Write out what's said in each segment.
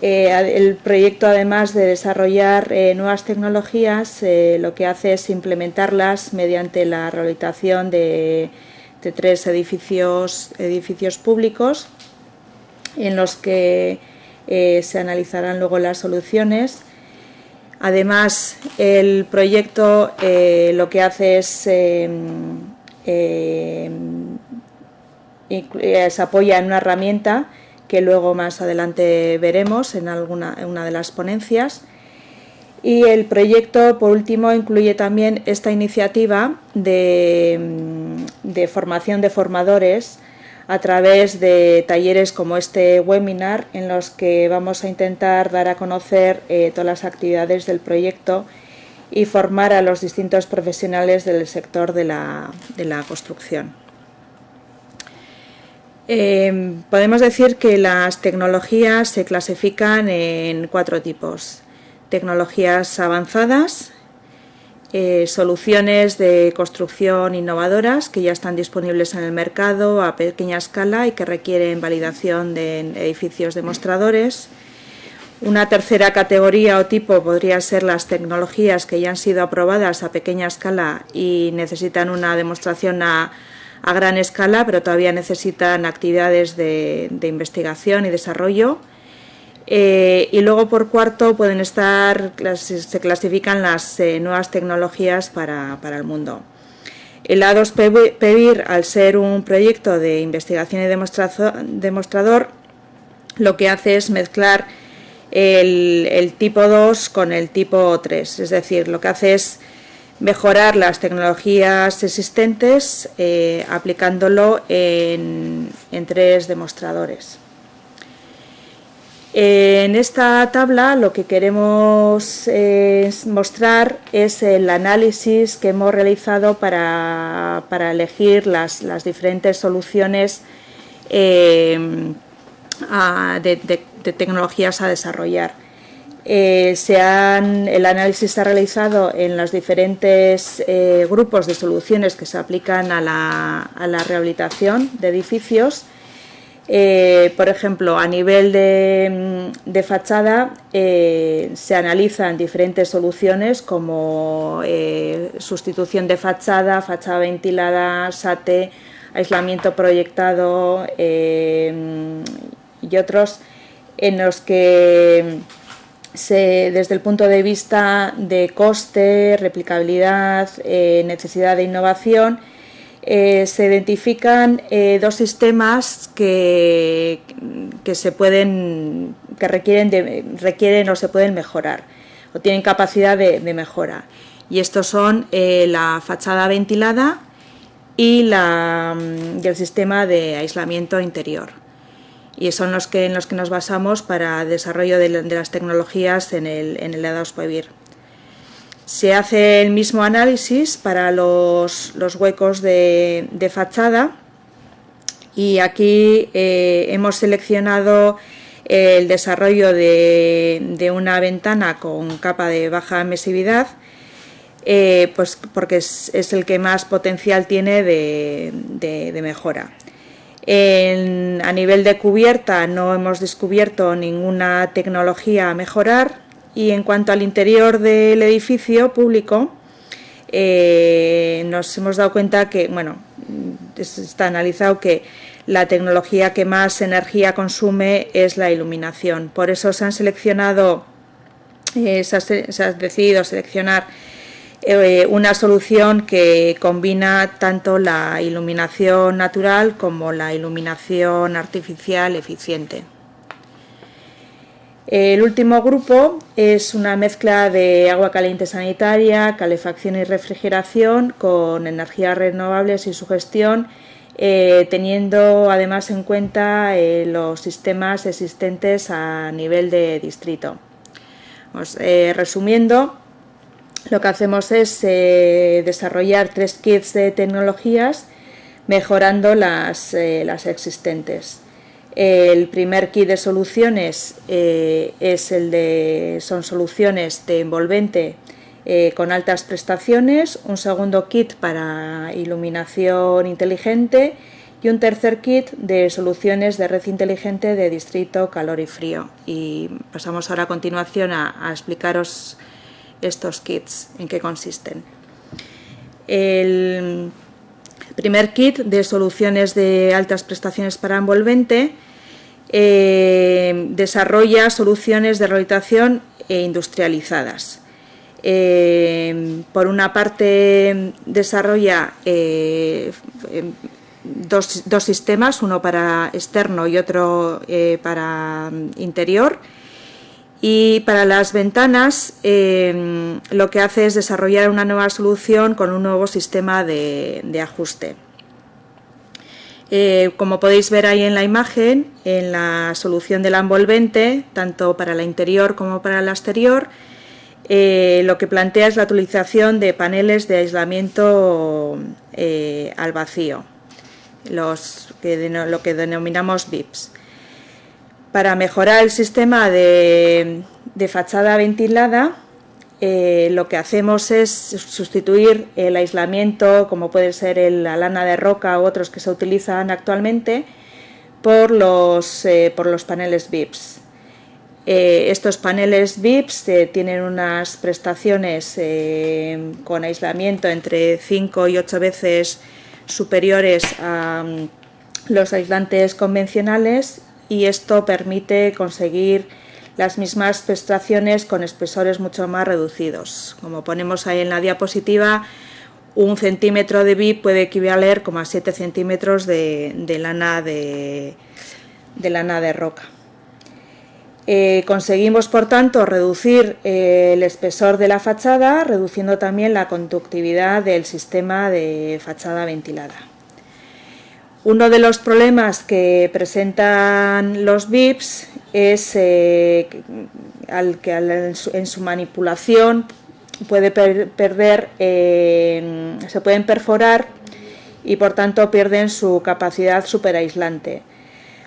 Eh, el proyecto, además de desarrollar eh, nuevas tecnologías, eh, lo que hace es implementarlas mediante la rehabilitación de, tres edificios, edificios públicos en los que se analizarán luego las soluciones. Además, el proyecto lo que hace es, se apoya en una herramienta que luego más adelante veremos en, alguna, una de las ponencias. Y el proyecto, por último, incluye también esta iniciativa de, mm, formación de formadores a través de talleres como este webinar en los que vamos a intentar dar a conocer eh, todas las actividades del proyecto y formar a los distintos profesionales del sector de la construcción. Em, podemos decir que las tecnologías se clasifican en cuatro tipos. Tecnologías avanzadas, eh, soluciones de construcción innovadoras que ya están disponibles en el mercado a pequeña escala y que requieren validación de edificios demostradores. Una tercera categoría o tipo podría ser las tecnologías que ya han sido aprobadas a pequeña escala y necesitan una demostración a a gran escala, pero todavía necesitan actividades de, investigación y desarrollo. Eh, y luego por cuarto pueden estar, se clasifican las eh, nuevas tecnologías para, el mundo. El A2 PEVIR, al ser un proyecto de investigación y demostrador, lo que hace es mezclar el, el tipo 2 con el tipo 3, es decir, lo que hace es mejorar las tecnologías existentes eh, aplicándolo en, tres demostradores. En esta tabla lo que queremos mostrar es el análisis que hemos realizado para, elegir las, diferentes soluciones eh, de tecnologías a desarrollar. Eh, el análisis se ha realizado en los diferentes eh, grupos de soluciones que se aplican a la, rehabilitación de edificios. Eh, por ejemplo, a nivel de, de fachada se analizan diferentes soluciones como sustitución de fachada, fachada ventilada, SATE, aislamiento proyectado y otros en los que desde el punto de vista de coste, replicabilidad, eh, necesidad de innovación, eh, se identifican eh, dos sistemas que, que, se pueden, que requieren, requieren o se pueden mejorar o tienen capacidad de, mejora. Y estos son la fachada ventilada la, y el sistema de aislamiento interior y son los que, en los que nos basamos para desarrollo de, las tecnologías en el, en el Se hace el mismo análisis para los, huecos de, fachada y aquí eh, hemos seleccionado el desarrollo de, una ventana con capa de baja emisividad eh, pues porque es, el que más potencial tiene de mejora a nivel de cubierta no hemos descubierto ninguna tecnología a mejorar y en cuanto al interior del edificio público eh, nos hemos dado cuenta que, bueno, está analizado que la tecnología que más energía consume es la iluminación. Por eso se han seleccionado, eh, se ha decidido seleccionar eh, una solución que combina tanto la iluminación natural como la iluminación artificial eficiente. El último grupo es una mezcla de agua caliente sanitaria, calefacción y refrigeración con energías renovables y su gestión, eh, teniendo además en cuenta eh, los sistemas existentes a nivel de distrito. resumiendo, lo que hacemos es eh, desarrollar tres kits de tecnologías mejorando las, eh, existentes. El primer kit de soluciones eh, es el de, son soluciones de envolvente con altas prestaciones, un segundo kit para iluminación inteligente y un tercer kit de soluciones de red inteligente de distrito calor y frío. Y pasamos ahora a continuación a, explicaros estos kits, en qué consisten. El primer kit de soluciones de altas prestaciones para envolvente eh, desarrolla soluciones de rehabilitación e industrializadas. Eh, por una parte desarrolla eh, dos, sistemas, uno para externo y otro para interior. Y para las ventanas lo que hace es desarrollar una nueva solución con un nuevo sistema de, ajuste. como podéis ver ahí en la imagen, en la solución del envolvente, tanto para la interior como para la exterior, eh, lo que plantea es la utilización de paneles de aislamiento eh, al vacío, los que, lo que denominamos VIPs. Para mejorar el sistema de, fachada ventilada, eh, lo que hacemos es sustituir el aislamiento, como puede ser la lana de roca u otros que se utilizan actualmente, por los, por los paneles VIPs. Eh, estos paneles VIPs eh, tienen unas prestaciones eh, con aislamiento entre 5 y 8 veces superiores a mm, los aislantes convencionales y esto permite conseguir las mismas prestaciones con espesores mucho más reducidos. Como ponemos ahí en la diapositiva, un centímetro de VIP puede equivaler como a 7 centímetros de, lana de lana de roca. Eh, conseguimos, por tanto, reducir eh, el espesor de la fachada, reduciendo también la conductividad del sistema de fachada ventilada. Uno de los problemas que presentan los VIPs es eh, que en, su, manipulación puede perder, se pueden perforar y por tanto pierden su capacidad superaislante.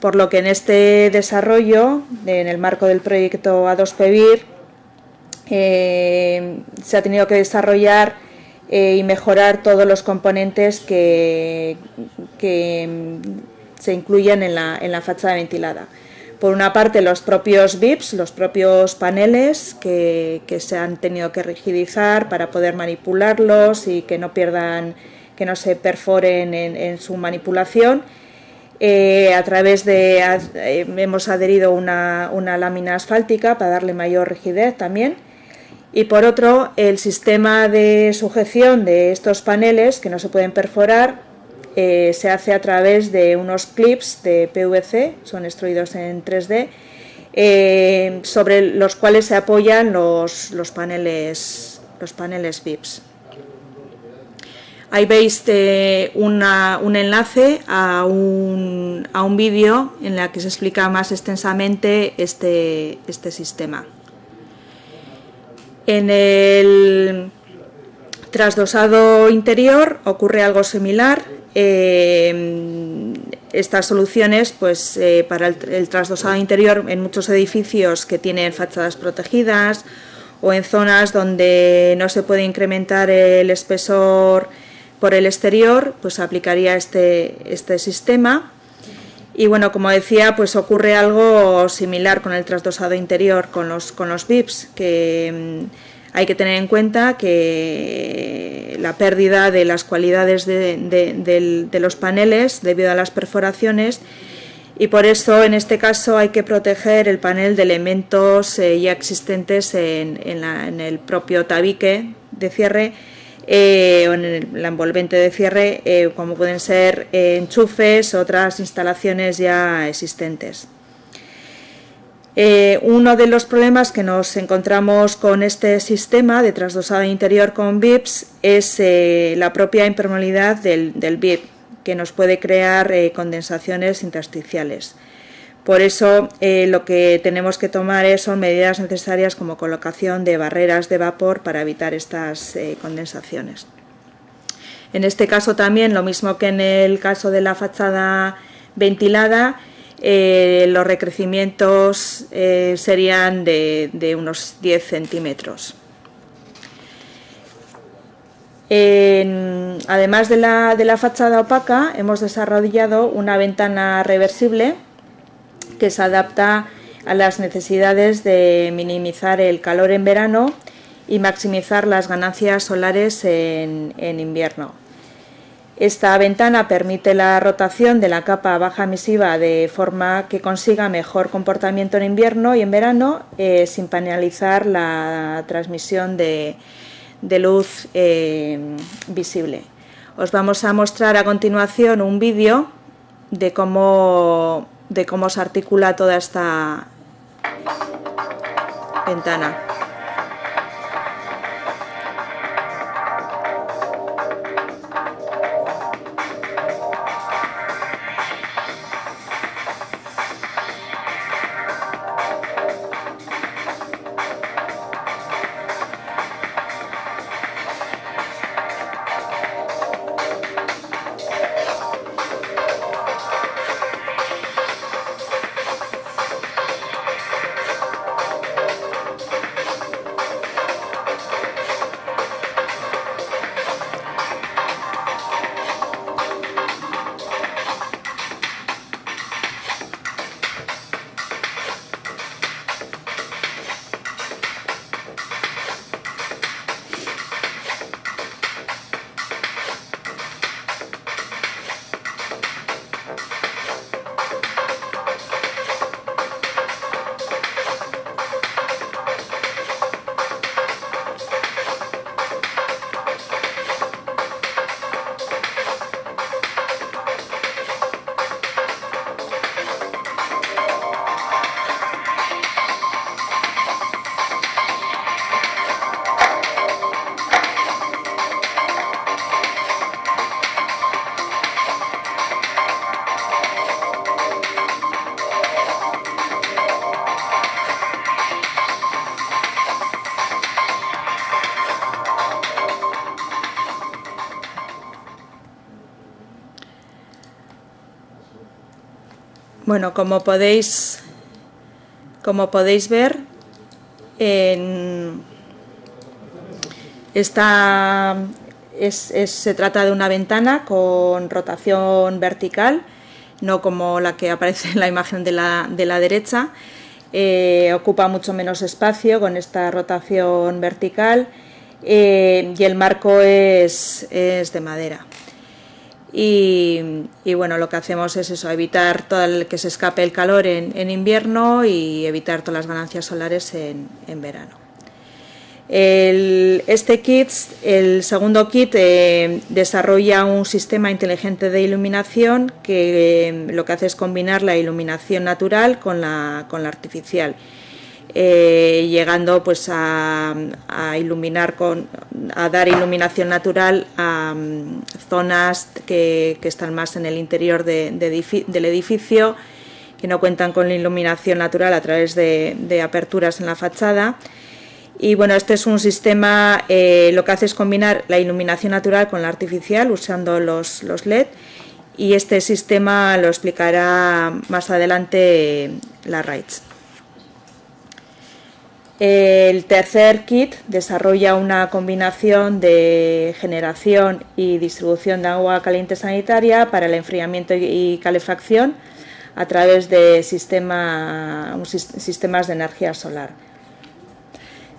Por lo que en este desarrollo, en el marco del proyecto A2PEVIR, eh, se ha tenido que desarrollar eh, y mejorar todos los componentes que, se incluyen en la, fachada ventilada. Por una parte, los propios VIPs, los propios paneles que, se han tenido que rigidizar para poder manipularlos y que no pierdan, que no se perforen en su manipulación eh, a través de eh, hemos adherido una, una lámina asfáltica para darle mayor rigidez también y por otro el sistema de sujeción de estos paneles que no se pueden perforar eh, se hace a través de unos clips de PVC, son extruidos en 3D, sobre los cuales se apoyan los, los paneles, los paneles VIPs. Ahí veis eh, un enlace a un, a un vídeo en el que se explica más extensamente este, este sistema. En el trasdosado interior ocurre algo similar. Eh, estas soluciones, pues eh, para el, el, trasdosado interior en muchos edificios que tienen fachadas protegidas o en zonas donde no se puede incrementar el espesor por el exterior, pues aplicaría este, este sistema. Y bueno, como decía, pues ocurre algo similar con el trasdosado interior, con los, con los VIPs, que mm, hay que tener en cuenta que la pérdida de las cualidades de, los paneles debido a las perforaciones y por eso en este caso hay que proteger el panel de elementos eh, ya existentes en, en el propio tabique de cierre eh, o en la envolvente de cierre, eh, como pueden ser eh, enchufes, otras instalaciones ya existentes. uno de los problemas que nos encontramos con este sistema de trasdosado interior con VIPs es la propia impermeabilidad del, del, que nos puede crear condensaciones intersticiales. Por eso eh, lo que tenemos que tomar son medidas necesarias como colocación de barreras de vapor para evitar estas eh, condensaciones. En este caso también, lo mismo que en el caso de la fachada ventilada, eh, los recrecimientos serían de, unos 10 centímetros. además de la, de la fachada opaca, hemos desarrollado una ventana reversible que se adapta a las necesidades de minimizar el calor en verano y maximizar las ganancias solares en, invierno. Esta ventana permite la rotación de la capa baja emisiva de forma que consiga mejor comportamiento en invierno y en verano eh, sin penalizar la transmisión de, luz eh, visible. Os vamos a mostrar a continuación un vídeo de cómo, de cómo se articula toda esta ventana. Bueno, como podéis, como podéis ver, esta se trata de una ventana con rotación vertical, no como la que aparece en la imagen de la, derecha. Eh, ocupa mucho menos espacio con esta rotación vertical eh, y el marco es de madera. Y, bueno, lo que hacemos es eso, evitar todo el, que se escape el calor en, invierno y evitar todas las ganancias solares en, verano. este kit, el segundo kit, eh, desarrolla un sistema inteligente de iluminación que eh, lo que hace es combinar la iluminación natural con la artificial eh, llegando pues a, iluminar con a dar iluminación natural a mm, zonas que, están más en el interior del edificio que no cuentan con la iluminación natural a través de, aperturas en la fachada y bueno, este es un sistema, eh, lo que hace es combinar la iluminación natural con la artificial usando los, los LED y este sistema lo explicará más adelante la RAIDS. El tercer kit desarrolla una combinación de generación y distribución de agua caliente sanitaria para el enfriamiento y calefacción a través de sistemas de energía solar.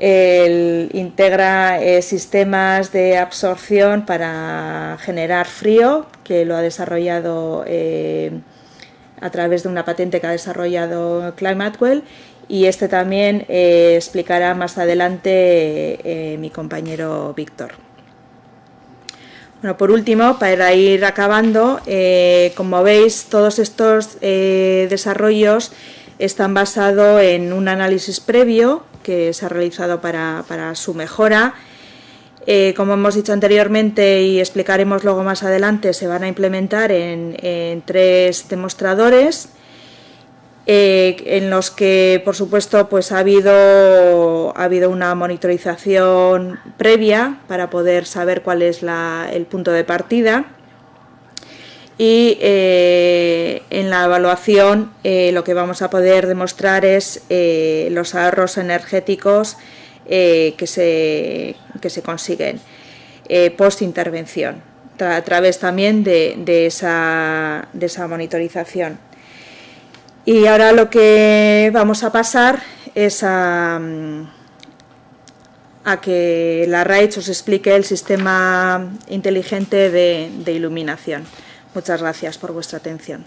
integra eh, sistemas de absorción para generar frío, que lo ha desarrollado eh, a través de una patente que ha desarrollado Climatewell y este también eh, explicará más adelante eh, mi compañero Víctor. Bueno, por último, para ir acabando, eh, como veis, todos estos desarrollos están basados en un análisis previo que se ha realizado para, su mejora. como hemos dicho anteriormente y explicaremos luego más adelante, se van a implementar en tres demostradores eh, en los que, por supuesto, pues ha habido, ha habido una monitorización previa para poder saber cuál es el punto de partida. Y eh, en la evaluación eh, lo que vamos a poder demostrar es los ahorros energéticos que se, consiguen. eh, post-intervención, a través también de esa monitorización. Y ahora lo que vamos a pasar es a, que la RAICH os explique el sistema inteligente de iluminación. Muchas gracias por vuestra atención.